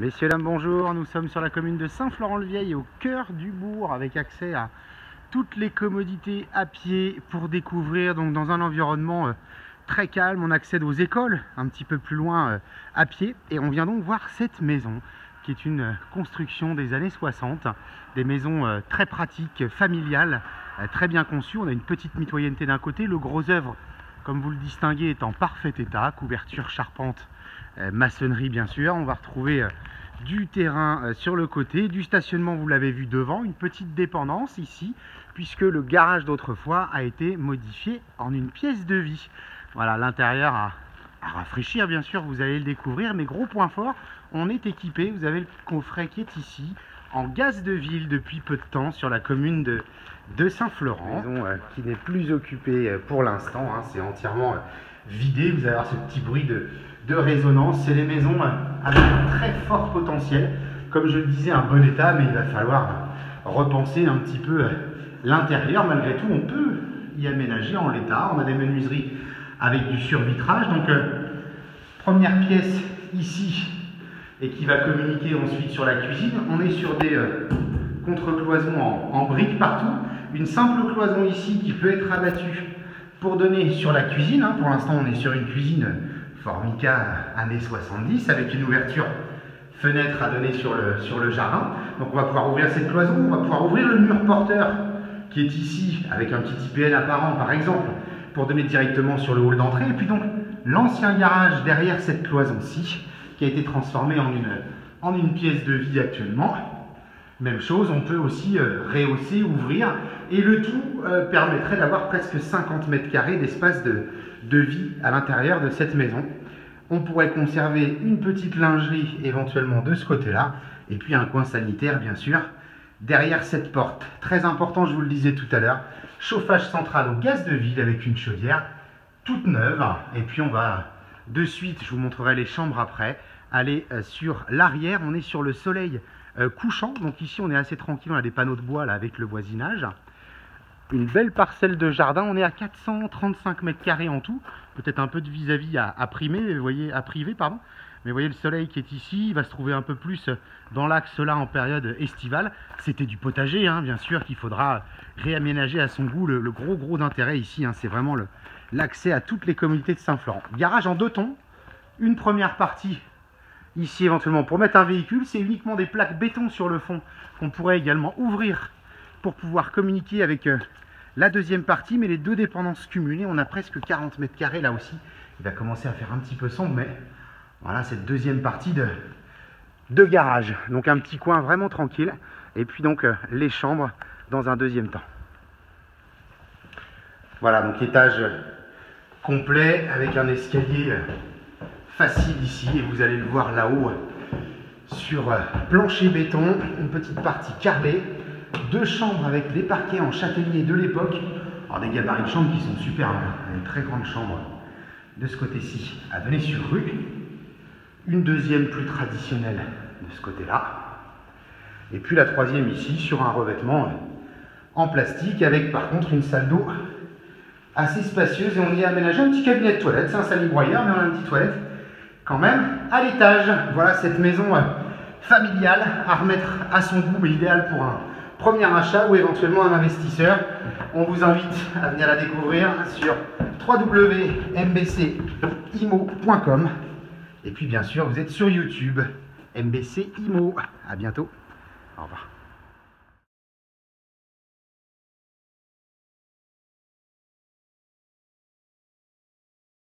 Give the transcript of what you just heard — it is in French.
Messieurs, dames, bonjour. Nous sommes sur la commune de Saint-Florent-le-Vieil, au cœur du bourg, avec accès à toutes les commodités à pied pour découvrir, donc dans un environnement euh, très calme. On accède aux écoles un petit peu plus loin euh, à pied et on vient donc voir cette maison qui est une construction des années 60, des maisons euh, très pratiques, familiales, très bien conçues. On a une petite mitoyenneté d'un côté, le gros œuvre, comme vous le distinguez, est en parfait état, couverture, charpente, maçonnerie bien sûr. On va retrouver du terrain euh, sur le côté, du stationnement, vous l'avez vu devant, une petite dépendance ici, puisque le garage d'autrefois a été modifié en une pièce de vie. Voilà, l'intérieur à, rafraîchir, bien sûr, vous allez le découvrir, mais gros point fort, on est équipé, vous avez le coffret qui est ici, en gaz de ville depuis peu de temps sur la commune de, de Saint-Florent. Euh, qui n'est plus occupée euh, pour l'instant, hein, c'est entièrement vidé, vous allez avoir ce petit bruit de, résonance. C'est les maisons avec un très fort potentiel. Comme je le disais, un bon état, mais il va falloir repenser un petit peu l'intérieur. Malgré tout, on peut y aménager en l'état. On a des menuiseries avec du survitrage. Donc, euh, première pièce ici et qui va communiquer ensuite sur la cuisine. On est sur des euh, contre-cloisons en, briques partout. Une simple cloison ici qui peut être abattue pour donner sur la cuisine. Hein. Pour l'instant, on est sur une cuisine Formica années 70 avec une ouverture fenêtre à donner sur le, sur le jardin. Donc on va pouvoir ouvrir cette cloison, on va pouvoir ouvrir le mur porteur qui est ici avec un petit IPN apparent par exemple pour donner directement sur le hall d'entrée. Et puis donc l'ancien garage derrière cette cloison-ci qui a été transformé en une, en une pièce de vie actuellement. Même chose, on peut aussi euh, rehausser, ouvrir, et le tout euh, permettrait d'avoir presque 50 mètres carrés d'espace de, de vie à l'intérieur de cette maison. On pourrait conserver une petite lingerie éventuellement de ce côté-là, et puis un coin sanitaire bien sûr, derrière cette porte. Très important, je vous le disais tout à l'heure, chauffage central au gaz de ville avec une chaudière toute neuve, et puis on va de suite, je vous montrerai les chambres après, aller euh, sur l'arrière, on est sur le soleil couchant. Donc ici, on est assez tranquille, on a des panneaux de bois là avec le voisinage. Une belle parcelle de jardin, on est à 435 mètres carrés en tout. Peut-être un peu de vis-à-vis à, vous voyez, à priver, pardon. Mais vous voyez le soleil qui est ici, il va se trouver un peu plus dans l'axe là en période estivale. C'était du potager, hein, bien sûr, qu'il faudra réaménager à son goût. Le, gros gros d'intérêt ici, hein, c'est vraiment l'accès à toutes les communautés de Saint-Florent. Garage en deux tons, une première partie Ici, éventuellement, pour mettre un véhicule, c'est uniquement des plaques béton sur le fond qu'on pourrait également ouvrir pour pouvoir communiquer avec euh, la deuxième partie, mais les deux dépendances cumulées, on a presque 40 mètres carrés là aussi. Il va commencer à faire un petit peu sombre, mais voilà cette deuxième partie de, de garage. Donc un petit coin vraiment tranquille. Et puis donc euh, les chambres dans un deuxième temps. Voilà, donc étage complet avec un escalier euh, facile ici et vous allez le voir là-haut sur plancher béton, une petite partie carrelée, deux chambres avec des parquets en châtaignier de l'époque, alors des gabarits de chambres qui sont superbes, une très grande chambre de ce côté-ci à donner sur rue, une deuxième plus traditionnelle de ce côté-là, et puis la troisième ici sur un revêtement en plastique avec par contre une salle d'eau assez spacieuse. Et on y a aménagé un petit cabinet de toilette, c'est un salibroyeur mais on a une petite toilette quand même à l'étage. Voilà cette maison euh, familiale à remettre à son goût, mais idéal pour un premier achat ou éventuellement un investisseur. On vous invite à venir la découvrir sur www.mbcimo.com. Et puis bien sûr, vous êtes sur YouTube, MBC Imo. À bientôt. Au revoir.